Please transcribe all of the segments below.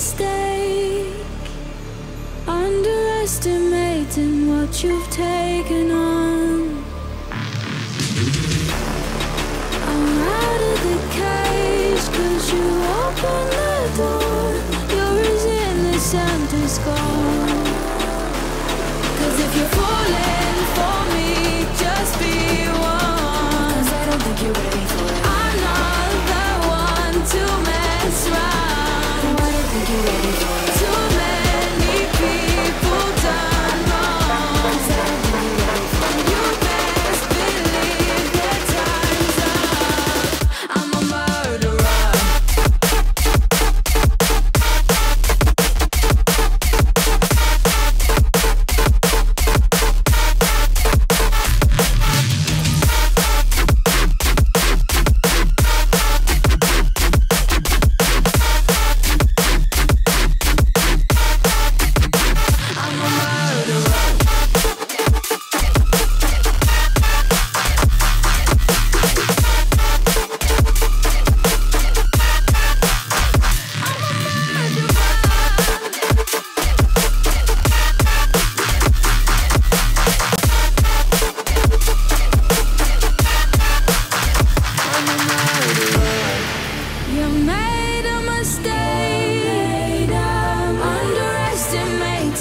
mistake. Underestimating what you've taken on. I'm out of the cage cause you opened the door. You're in the center gone.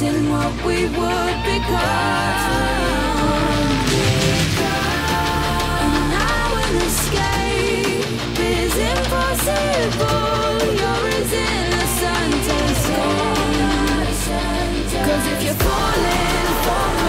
Lamenting what we would become. And now an escape is impossible. You're as innocent as. Cause if you're falling, falling.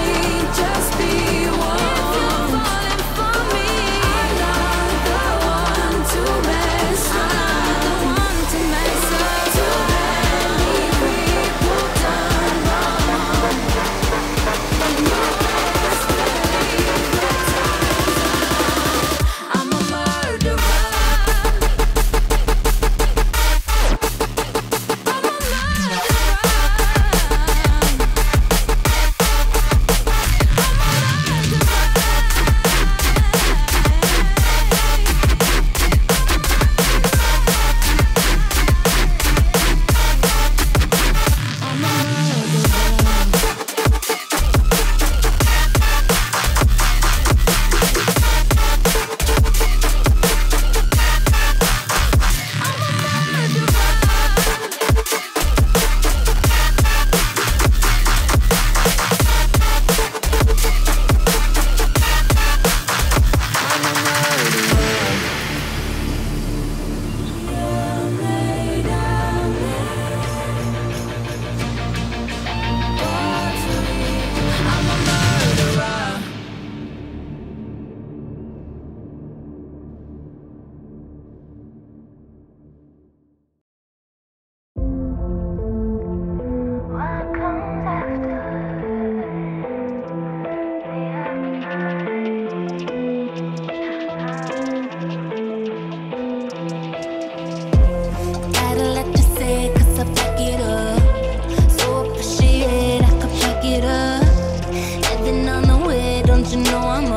you know I'm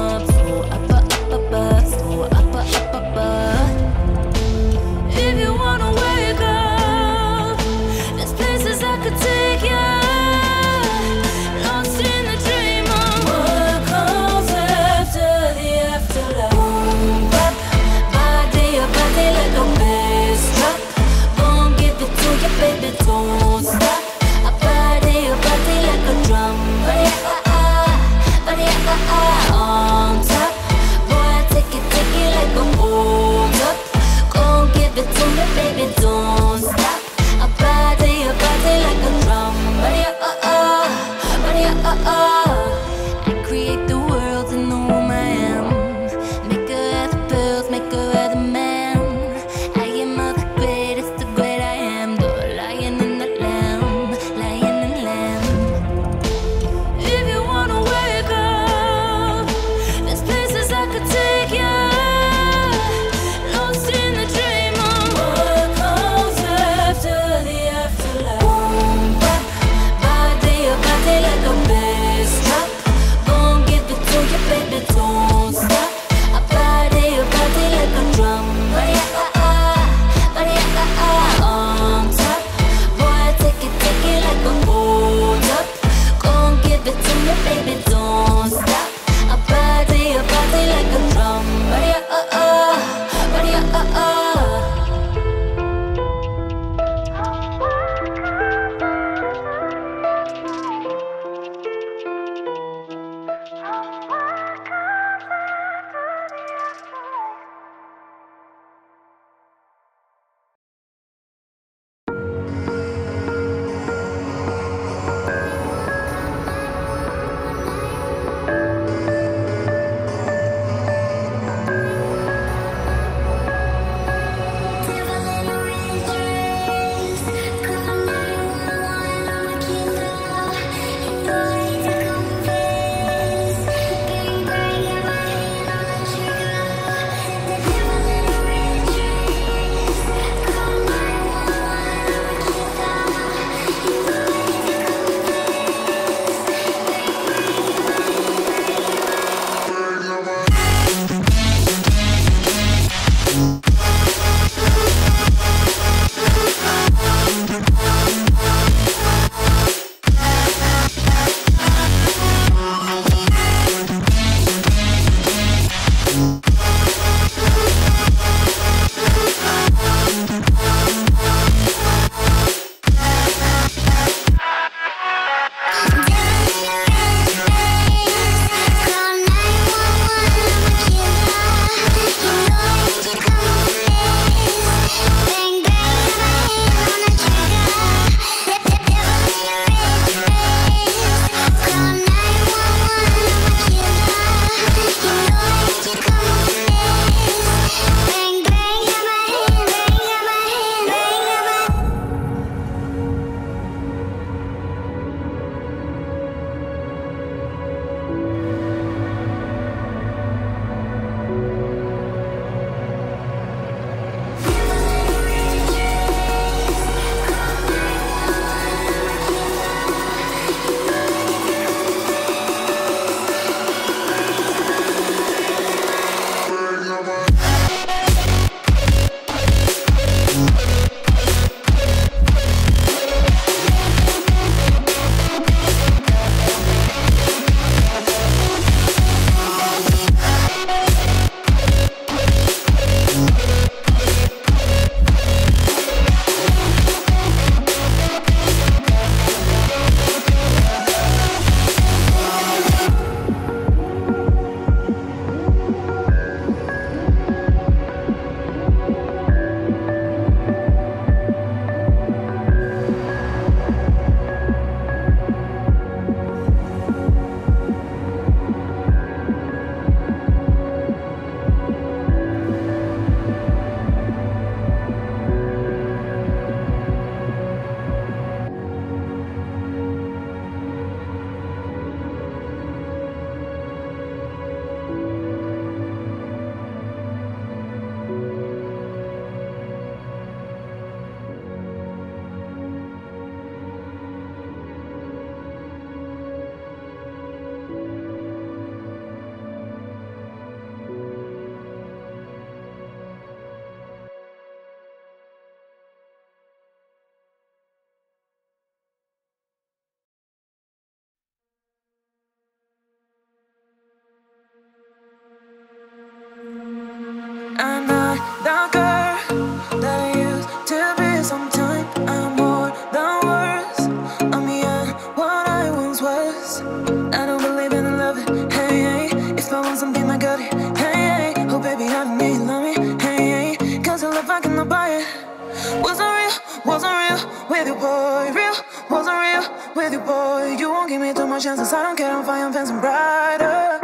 chances. I don't care, I'm flying fancy brighter.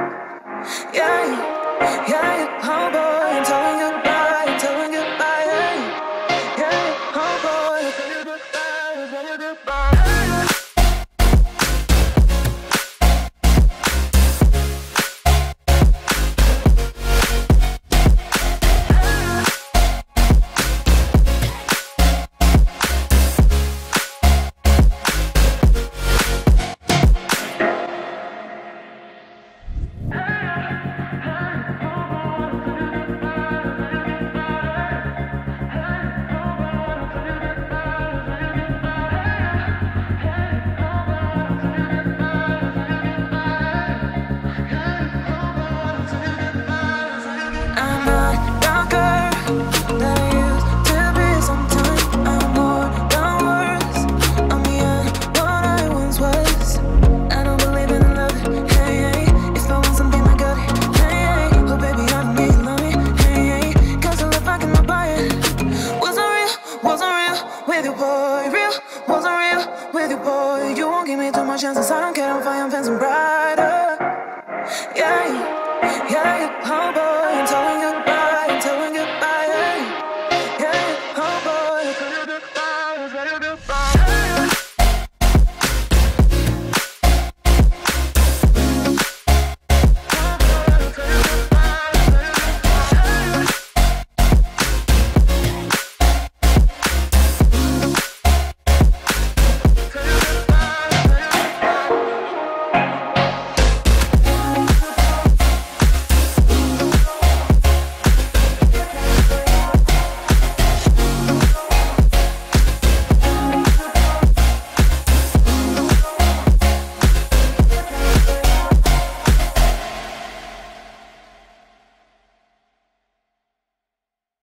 Yeah, yeah, yeah. Yeah, you oh, humble.